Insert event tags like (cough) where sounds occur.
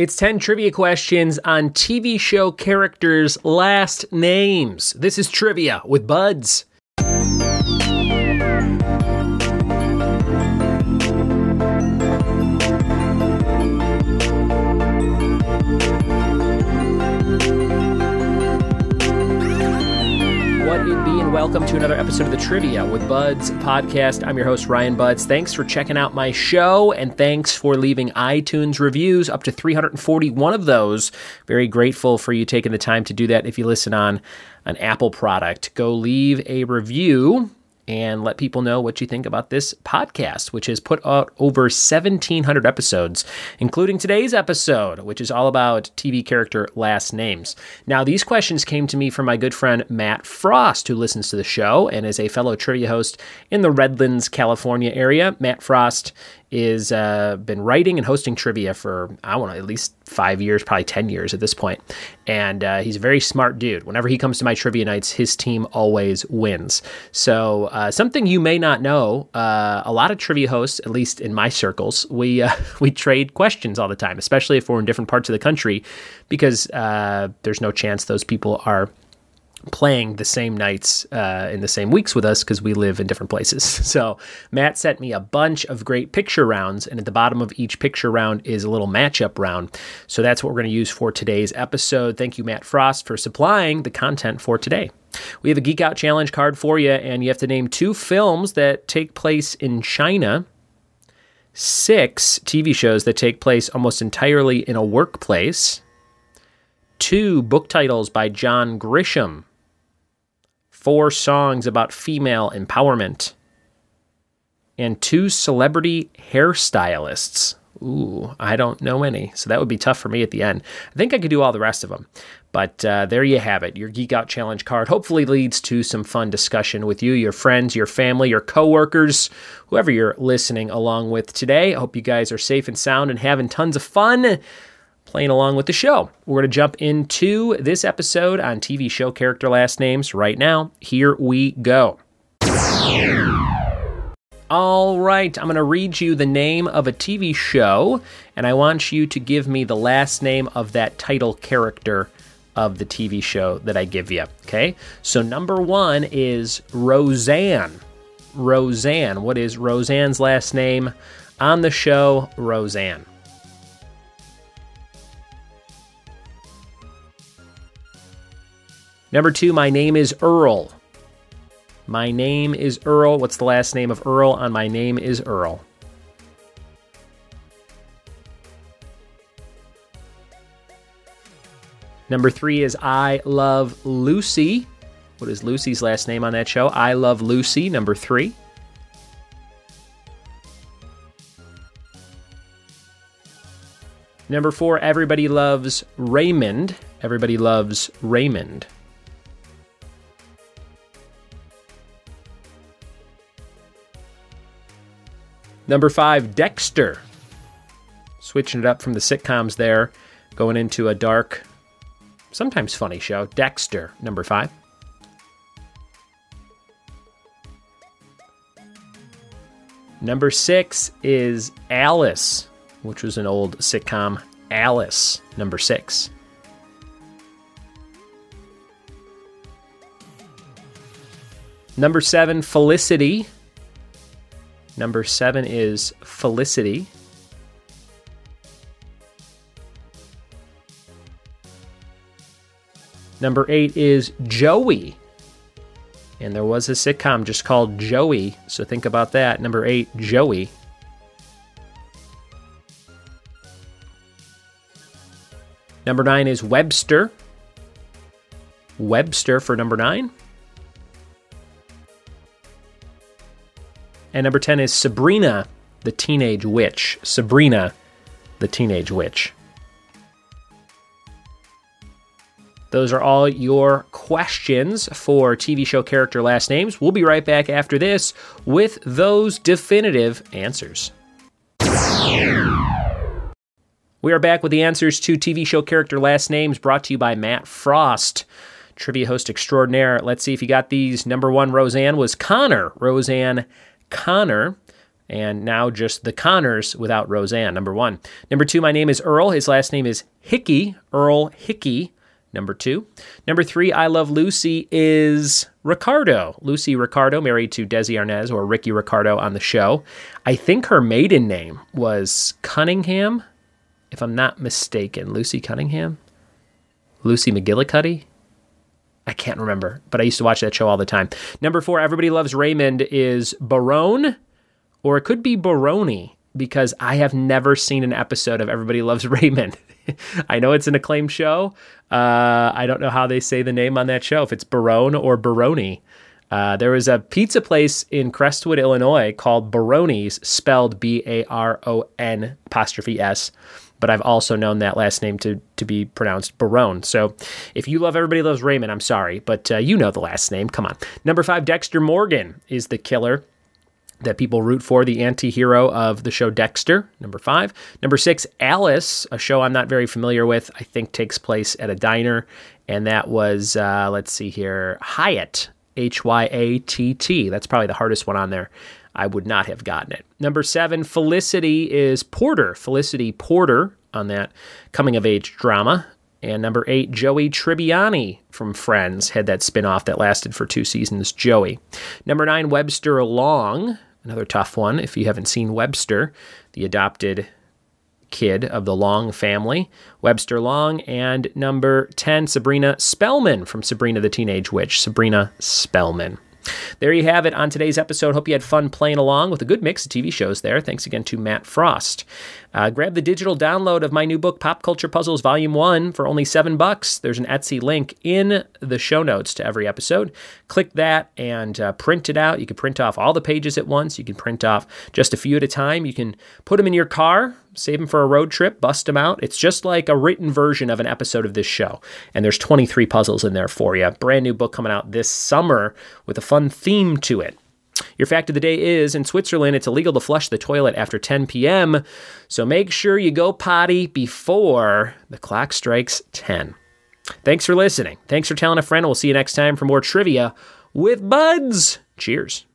It's 10 trivia questions on TV show characters' last names. This is trivia with Budds. Welcome to another episode of the Trivia with Budds podcast. I'm your host, Ryan Budds. Thanks for checking out my show, and thanks for leaving iTunes reviews, up to 341 of those. Very grateful for you taking the time to do that if you listen on an Apple product. Go leave a review and let people know what you think about this podcast, which has put out over 1,700 episodes, including today's episode, which is all about TV character last names. Now, these questions came to me from my good friend Matt Frost, who listens to the show and is a fellow trivia host in the Redlands, California area. Matt Frost is uh, been writing and hosting trivia for I don't know at least five years, probably ten years at this point, and uh, he's a very smart dude. Whenever he comes to my trivia nights, his team always wins. So uh, something you may not know, uh, a lot of trivia hosts, at least in my circles, we uh, (laughs) we trade questions all the time, especially if we're in different parts of the country, because uh, there's no chance those people are playing the same nights uh, in the same weeks with us because we live in different places. (laughs) So Matt sent me a bunch of great picture rounds, and at the bottom of each picture round is a little matchup round. So that's what we're going to use for today's episode. Thank you, Matt Frost, for supplying the content for today. We have a Geek Out Challenge card for you, and you have to name two films that take place in China. Six TV shows that take place almost entirely in a workplace. Two book titles by John Grisham four songs about female empowerment, and two celebrity hairstylists. Ooh, I don't know any, so that would be tough for me at the end. I think I could do all the rest of them. But uh, there you have it. Your Geek Out Challenge card hopefully leads to some fun discussion with you, your friends, your family, your coworkers, whoever you're listening along with today. I hope you guys are safe and sound and having tons of fun playing along with the show. We're going to jump into this episode on TV show character last names right now. Here we go. All right, I'm going to read you the name of a TV show, and I want you to give me the last name of that title character of the TV show that I give you. Okay, so number one is Roseanne. Roseanne. What is Roseanne's last name on the show? Roseanne. Number two, my name is Earl. My name is Earl. What's the last name of Earl on My Name is Earl? Number three is I Love Lucy. What is Lucy's last name on that show? I Love Lucy, number three. Number four, Everybody Loves Raymond. Everybody Loves Raymond. Number five, Dexter. Switching it up from the sitcoms there, going into a dark, sometimes funny show. Dexter, number five. Number six is Alice, which was an old sitcom. Alice, number six. Number seven, Felicity, Number seven is Felicity. Number eight is Joey. And there was a sitcom just called Joey, so think about that. Number eight, Joey. Number nine is Webster. Webster for number nine. And number 10 is Sabrina, the Teenage Witch. Sabrina, the Teenage Witch. Those are all your questions for TV show character last names. We'll be right back after this with those definitive answers. We are back with the answers to TV show character last names brought to you by Matt Frost, trivia host extraordinaire. Let's see if you got these. Number one, Roseanne was Conner. Roseanne Conner. and now just the Conners without Roseanne, number one. Number two, my name is Earl. His last name is Hickey, Earl Hickey, number two. Number three, I Love Lucy is Ricardo. Lucy Ricardo, married to Desi Arnaz or Ricky Ricardo on the show. I think her maiden name was Cunningham, if I'm not mistaken. Lucy Cunningham? Lucy McGillicuddy? I can't remember, but I used to watch that show all the time. Number four, Everybody Loves Raymond is Barone or it could be Baroni because I have never seen an episode of Everybody Loves (laughs) Raymond. I know it's an acclaimed show. Uh, I don't know how they say the name on that show, if it's Barone or Baroni. Uh, there was a pizza place in Crestwood, Illinois called Baroni's, spelled B A R O N apostrophe S. But I've also known that last name to, to be pronounced Barone. So if you love Everybody Loves Raymond, I'm sorry, but uh, you know the last name. Come on. Number five, Dexter Morgan is the killer that people root for, the anti hero of the show Dexter, number five. Number six, Alice, a show I'm not very familiar with, I think takes place at a diner. And that was, uh, let's see here, Hyatt, H Y A T T. That's probably the hardest one on there. I would not have gotten it. Number seven, Felicity is Porter, Felicity Porter on that coming of age drama. And number eight, Joey Tribbiani from Friends had that spin off that lasted for two seasons, Joey. Number nine, Webster Long, Another tough one if you haven't seen Webster, the adopted kid of the Long family, Webster Long, and number 10, Sabrina Spellman from Sabrina the Teenage Witch, Sabrina Spellman. There you have it on today's episode. Hope you had fun playing along with a good mix of TV shows there. Thanks again to Matt Frost. Uh, grab the digital download of my new book, Pop Culture Puzzles Volume 1, for only seven bucks. There's an Etsy link in the show notes to every episode. Click that and uh, print it out. You can print off all the pages at once. You can print off just a few at a time. You can put them in your car, save them for a road trip, bust them out. It's just like a written version of an episode of this show. And there's 23 puzzles in there for you. Brand new book coming out this summer with a fun theme to it. Your fact of the day is in Switzerland, it's illegal to flush the toilet after 10 p.m., so make sure you go potty before the clock strikes 10. Thanks for listening. Thanks for telling a friend. We'll see you next time for more trivia with Budds. Cheers.